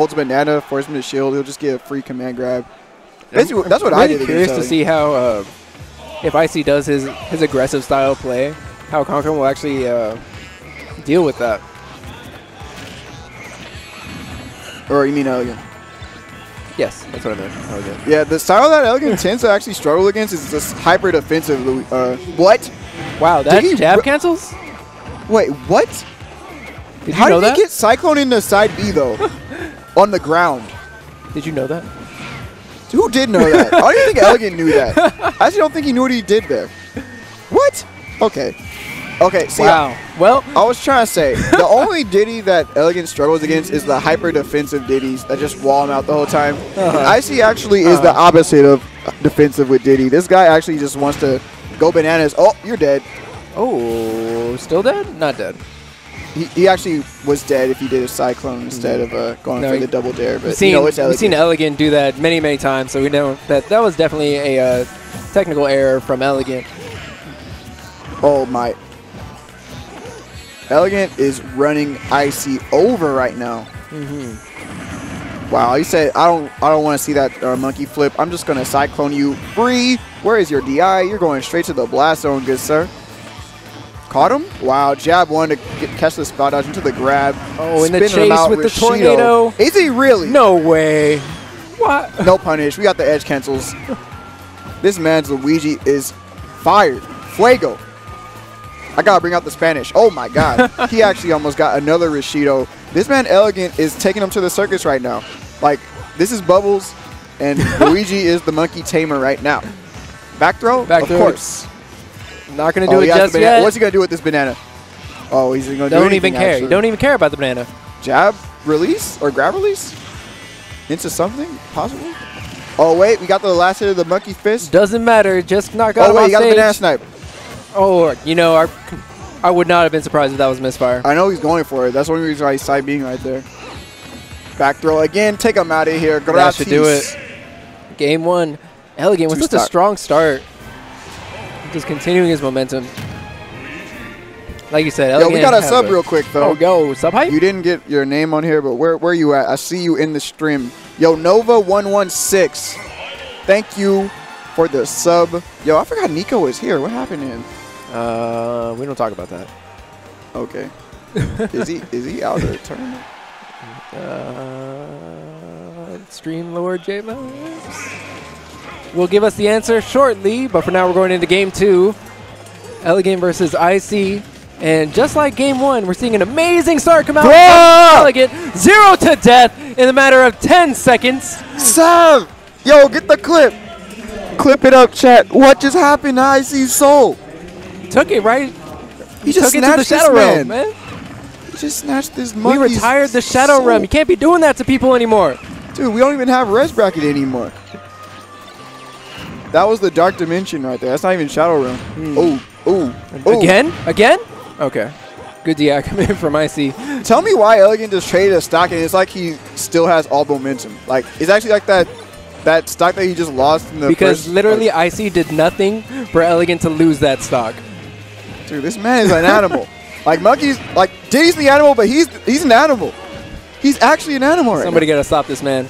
holds a banana, forces him to shield, he'll just get a free command grab. Basically, that's what I really did. curious to see how uh, if Icy does his his aggressive style play, how Conquer will actually uh, deal with that. Or you mean Elegant? Yes, that's what I meant. Okay. Yeah, the style that Elegant tends to actually struggle against is this hyper defensive. Uh, what? Wow, that he jab cancels? Wait, what? Did How did that? he get Cyclone into side B though? on the ground. Did you know that? Who did know that? I don't even think Elegant knew that. I actually don't think he knew what he did there. What? Okay. Okay, see, wow. Well, I was trying to say, the only Diddy that Elegant struggles against is the hyper defensive Diddies that just wall him out the whole time. Uh-huh. Icy actually is the Uh-huh. opposite of defensive with Diddy. This guy actually just wants to go bananas. Oh, you're dead. oh, still dead? Not dead. He, he actually was dead if he did a Cyclone instead of uh, going No, for he- the double dare. But We've seen, you know, it's we've Elegant. seen Elegant do that many, many times, so we know that that was definitely a uh, technical error from Elegant. Oh my. Elegant is running Icy over right now. Mm-hmm. Wow, he said, "I don't, I don't want to see that uh, monkey flip. I'm just gonna cyclone you free. Where is your DI? You're going straight to the blast zone, good sir." Caught him. Wow, jab one to get, catch the spot dodge into the grab. Oh, in the chase out with the Shido. tornado. Is he really? No way. What? No punish. We got the edge cancels. this man's Luigi is fired. Fuego. I gotta bring out the Spanish. Oh my god. he actually almost got another Rashido. This man Elegant is taking him to the circus right now. Like, this is Bubbles, and Luigi is the monkey tamer right now. Back throw? Back of throw. course. Not gonna Oh, do he it just yet. What's he gonna do with this banana? Oh, he's gonna do it. You Don't even care. actually. You don't even care about the banana. Jab release or grab release into something possibly? Oh wait, we got the last hit of the monkey fist. Doesn't matter. Just knock out Oh wait, you got the banana snipe. Oh, you know, our, I would not have been surprised if that was misfire. I know he's going for it. That's the only reason why he's side being right there. Back throw again. Take him out of here. That Gratis. should do it. Game one. Elegant with such a strong start. Just continuing his momentum. Like you said, Yo, we got a sub real quick though. Oh, go. Sub hype? You didn't get your name on here, but where where you at? I see you in the stream. Yo, Nova one one six. Thank you for the sub. Yo, I forgot Nico was here. What happened to him? Uh, we don't talk about that. Okay. is he is he out of the tournament? Uh, Stream Lord J will give us the answer shortly, but for now we're going into game two. Elegant versus IC. And just like game one, we're seeing an amazing start come out Bruh! Elegant. Zero to death in a matter of 10 seconds. Sam! Yo, get the clip. Clip it up, chat. What just happened to IC Soul? Took it right. He just Took it the snatched Shadow this Realm, man. man. He just snatched this We retired the Shadow soul. Realm. You can't be doing that to people anymore. Dude, we don't even have res bracket anymore. That was the dark dimension right there. That's not even Shadow Realm. Oh, oh, oh. Again? Again? Okay. Good DI coming in from IC. Tell me why Elegant just traded a stock and it's like he still has all momentum. Like it's actually like that that stock that he just lost in the Because literally like, IC did nothing for Elegant to lose that stock. dude, this man is an animal. like monkeys, like Diddy's the animal, but he's he's an animal. He's actually an animal right Somebody now. gotta stop this man.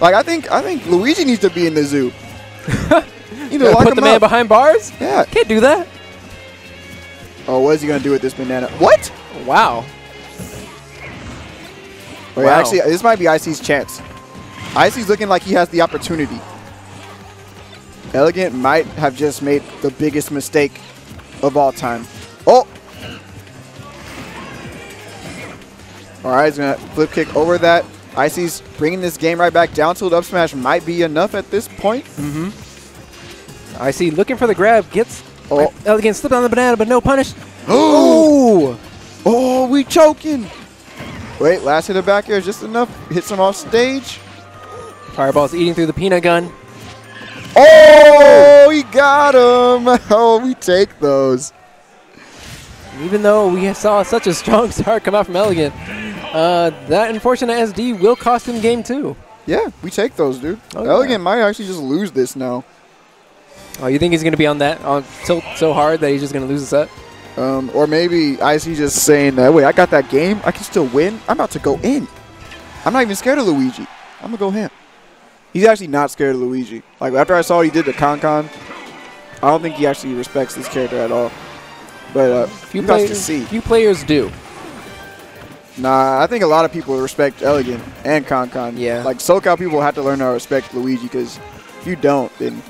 Like I think I think Luigi needs to be in the zoo. you know, Gotta lock put him the man up. behind bars? Yeah. Can't do that. Oh, what is he gonna do with this banana? What? Wow. Wait, Wow. actually, this might be IC's chance. IC's looking like he has the opportunity. Elegant might have just made the biggest mistake of all time. Oh! All right, he's going to flip kick over that. IC's bringing this game right back down. Tilt up smash might be enough at this point. Mm-hmm. IC looking for the grab. Gets Oh. Elegant slipped on the banana, but no punish. Oh! Oh, we choking. Wait, last hit of back air is just enough. Hits him off stage. Fireball's eating through the peanut gun. Oh, he got him. Oh, we take those. Even though we saw such a strong start come out from Elegant, uh, that unfortunate SD will cost him game two. Yeah, we take those, dude. Oh, yeah. Elegant might actually just lose this now. Oh, you think he's going to be on that on tilt so hard that he's just going to lose the set? Um, or maybe IC just saying that, wait, I got that game. I can still win. I'm about to go in. I'm not even scared of Luigi. I'm gonna go him. He's actually not scared of Luigi. Like after I saw what he did to Concon, I don't think he actually respects this character at all. But uh, Few you players, see. few players do. Nah, I think a lot of people respect Elegant and Concon. Yeah. Like SoCal people have to learn how to respect Luigi because if you don't, then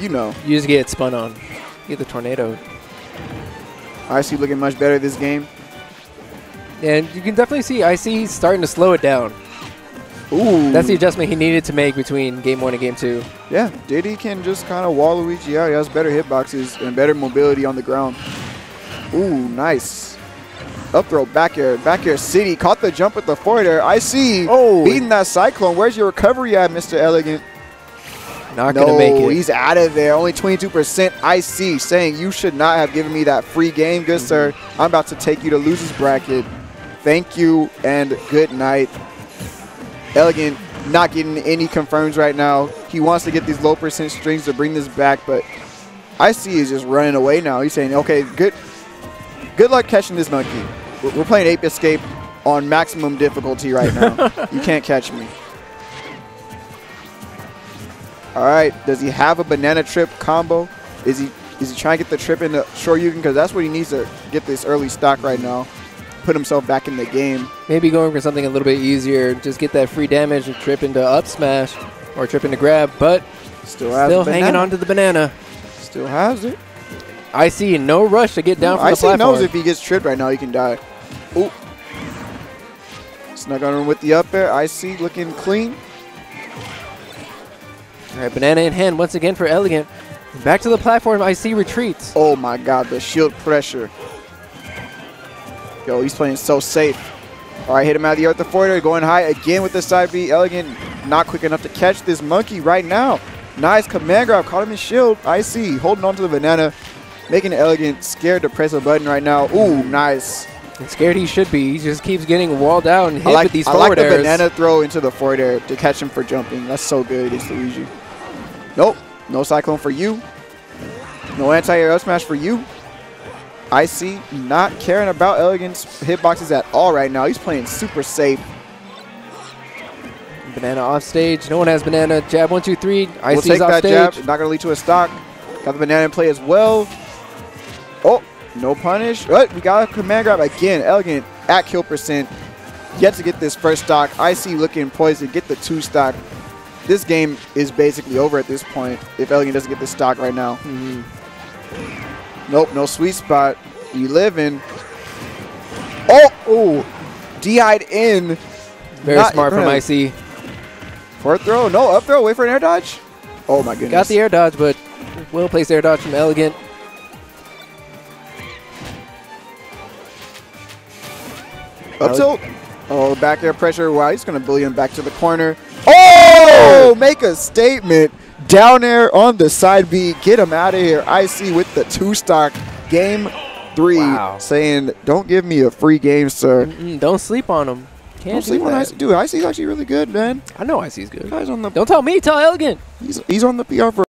you know. You just get spun on. Get the tornado. IC looking much better this game. And you can definitely see IC starting to slow it down. Ooh. That's the adjustment he needed to make between game one and game two. Yeah, Diddy can just kind of wall Luigi out. He has better hitboxes and better mobility on the ground. Ooh, nice. Up throw, back air, back air city. Caught the jump with the forward air. I see. Oh. Beating that Cyclone. Where's your recovery at, Mr. Elegant? Not no, gonna make it. he's out of there. Only 22% IC saying you should not have given me that free game, good sir. Mm-hmm. I'm about to take you to losers bracket. Thank you and good night. Elegant not getting any confirms right now. He wants to get these low percent strings to bring this back, but IC is just running away now. He's saying, okay, good good luck catching this monkey. We're we're playing Ape Escape on maximum difficulty right now. you can't catch me. All right, does he have a banana trip combo? Is he is he trying to get the trip into Shoryuken? Because that's what he needs to get this early stock right now. Put himself back in the game. Maybe going for something a little bit easier. Just get that free damage and trip into up smash or trip into grab, but Still has still hanging on to the banana. Still has it. I see no rush to get down from I the see platform. knows if he gets tripped right now, he can die. Ooh. Snuck on him with the up air. IC looking clean. All right, banana in hand once again for Elegant. Back to the platform. IC retreats. Oh my god, the shield pressure. Yo, he's playing so safe. All right, hit him out of the earth. The forward going high again with the side B. Elegant, not quick enough to catch this monkey right now. Nice command grab, caught him in shield. I see, holding on to the banana, making Elegant scared to press a button right now. Ooh, nice. And scared he should be. He just keeps getting walled out and hit I like, with these I forward like the airs. banana throw into the forward air to catch him for jumping. That's so good against Luigi. Nope, no cyclone for you. No anti-air up smash for you. IC not caring about Elegant's hitboxes at all right now. He's playing super safe. Banana off stage. No one has banana. Jab one, two, three. I we'll take that stage. jab. Not going to lead to a stock. Got the banana in play as well. Oh, no punish. But we got a command grab again. Elegant at kill percent. Yet to get this first stock. IC looking poison. get the two stock. This game is basically over at this point if Elegant doesn't get the stock right now. Mhm. Nope, no sweet spot. You live in. Oh, oh, DI'd in. Very Not smart from. IC. Forward throw, no up throw. Wait for an air dodge. Oh my goodness. Got the air dodge, but well placed air dodge from Elegant. Up tilt. Oh, back air pressure. Wow, he's going to bully him back to the corner. Oh, make a statement. Down air on the side B. Get him out of here. IC with the two stock. Game three. Wow. Saying, don't give me a free game, sir. Mm-mm, don't sleep on him. Can't Don't do sleep on that. IC. Dude, IC's actually really good, man. I know IC's good. Guy's on the Don't tell me. Tell Elegant. he's, he's on the PR for